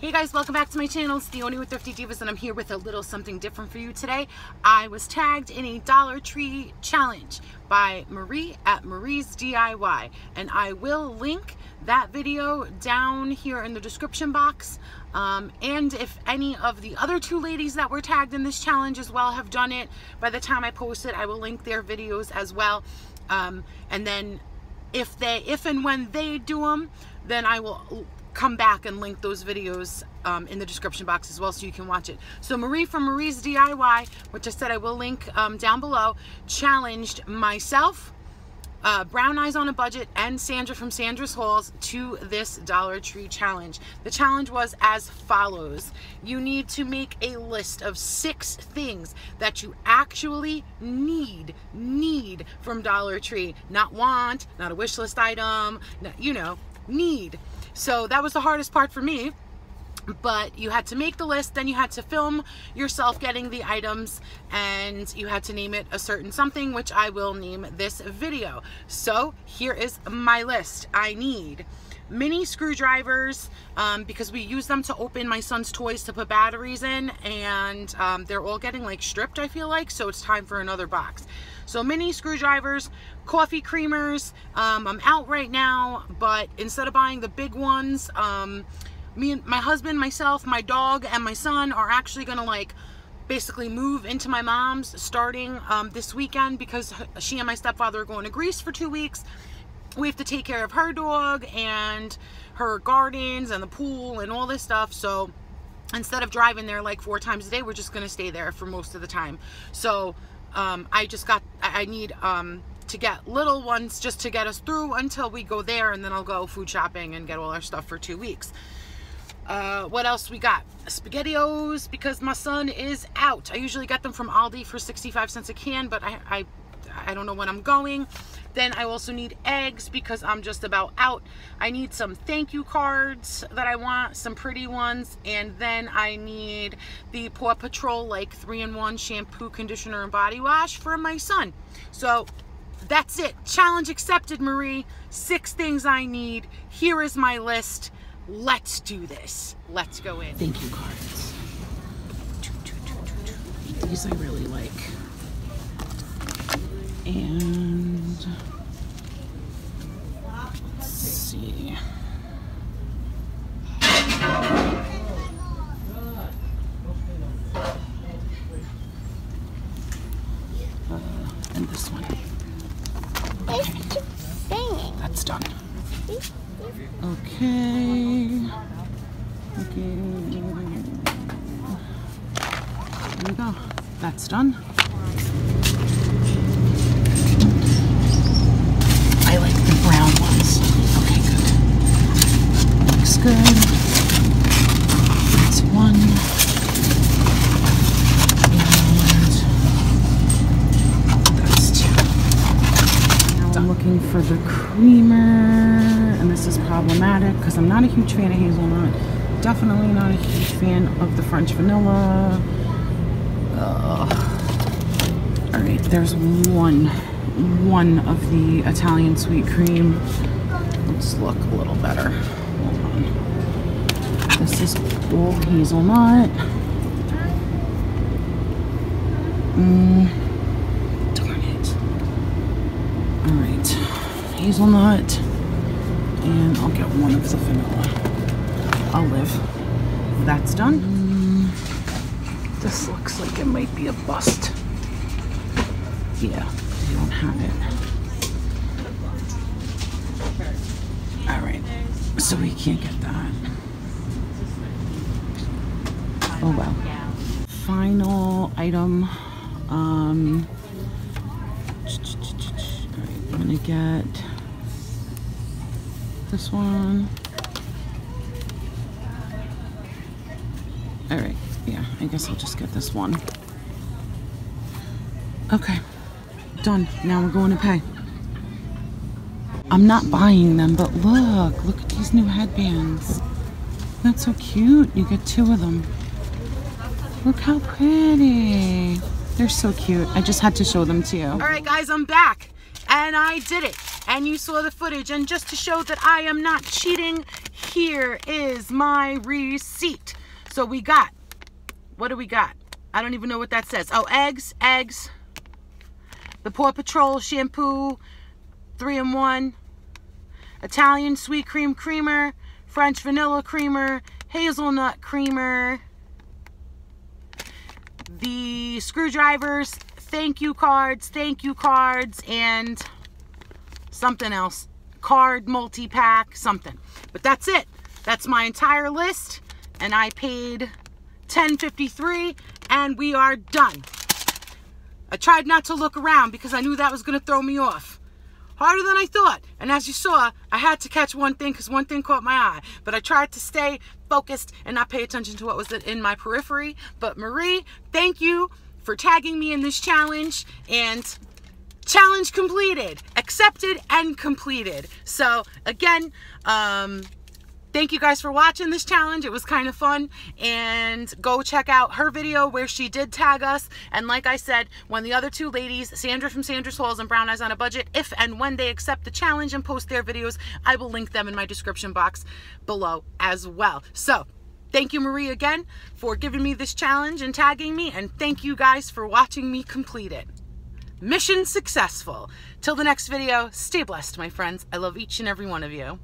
Hey guys, welcome back to my channel. It's Theoni with Thrifty Divas and I'm here with a little something different for you today. I was tagged in a Dollar Tree challenge by Marie at Marie's DIY and I will link that video down here in the description box. Um, and if any of the other two ladies that were tagged in this challenge as well have done it, by the time I post it, I will link their videos as well. Um, and then if they, if and when they do them, then I will come back and link those videos um, in the description box as well so you can watch it. So Marie from Marie's DIY, which I said I will link um, down below, challenged myself, uh, Brown Eyes on a Budget, and Sandra from Sandra's Hauls to this Dollar Tree challenge. The challenge was as follows. You need to make a list of six things that you actually need, need from Dollar Tree. Not want, not a wish list item, not, you know, need. So that was the hardest part for me. But you had to make the list then you had to film yourself getting the items and you had to name it a certain something which I will name this video. So here is my list. I need mini screwdrivers um, because we use them to open my son's toys to put batteries in and um, they're all getting like stripped I feel like so it's time for another box so mini screwdrivers, coffee creamers. Um, I'm out right now, but instead of buying the big ones, um, me and my husband, myself, my dog, and my son are actually gonna like basically move into my mom's starting um, this weekend because she and my stepfather are going to Greece for two weeks. We have to take care of her dog and her gardens and the pool and all this stuff. So instead of driving there like four times a day, we're just gonna stay there for most of the time. So um, I just got, I need um, to get little ones just to get us through until we go there and then I'll go food shopping and get all our stuff for two weeks. Uh, what else we got? SpaghettiOs because my son is out. I usually get them from Aldi for 65 cents a can, but I, I, I don't know when I'm going. Then I also need eggs because I'm just about out. I need some thank you cards that I want, some pretty ones. And then I need the Paw Patrol like 3-in-1 shampoo, conditioner, and body wash for my son. So that's it. Challenge accepted, Marie. Six things I need. Here is my list. Let's do this. Let's go in. Thank you cards. These I really like. And let's see. Uh, and this one. That's done. Okay. Okay. There we go. That's done. I like the brown ones. Okay, good. Looks good. That's one. And that's two. Now The creamer. And this is problematic because I'm not a huge fan of hazelnut. Definitely not a huge fan of the French vanilla. Ugh. All right, there's one one of the Italian sweet cream. Let's look a little better. This is all hazelnut. Mm, Hazelnut. And I'll get one of the vanilla. I'll live. That's done. Mm, this looks like it might be a bust. Yeah they don't have it. Alright, so we can't get that. Oh well. Final item. Um, I'm gonna get this one. Alright, yeah, I guess I'll just get this one. Okay. Done. Now we're going to pay. I'm not buying them, but look. Look at these new headbands. That's so cute. You get two of them. Look how pretty. They're so cute. I just had to show them to you. All right, guys, I'm back. And I did it. And you saw the footage. And just to show that I am not cheating, here is my receipt. So we got, what do we got? I don't even know what that says. Oh, eggs, eggs, the Paw Patrol shampoo, three in one, Italian sweet cream creamer, French vanilla creamer, hazelnut creamer, the screwdrivers, thank you cards, thank you cards, and something else. Card, multi-pack, something. But that's it. That's my entire list. And I paid 10.53 and we are done. I tried not to look around because I knew that was going to throw me off. Harder than I thought. And as you saw, I had to catch one thing because one thing caught my eye. But I tried to stay focused and not pay attention to what was in my periphery. But Marie, thank you for tagging me in this challenge. And challenge completed, accepted and completed. So again, um, thank you guys for watching this challenge. It was kind of fun. And go check out her video where she did tag us. And like I said, when the other two ladies, Sandra from Sandra's Hauls and Brown Eyes on a Budget, if and when they accept the challenge and post their videos, I will link them in my description box below as well. So thank you, Marie, again for giving me this challenge and tagging me. And thank you guys for watching me complete it. Mission successful. Till the next video, stay blessed, my friends. I love each and every one of you.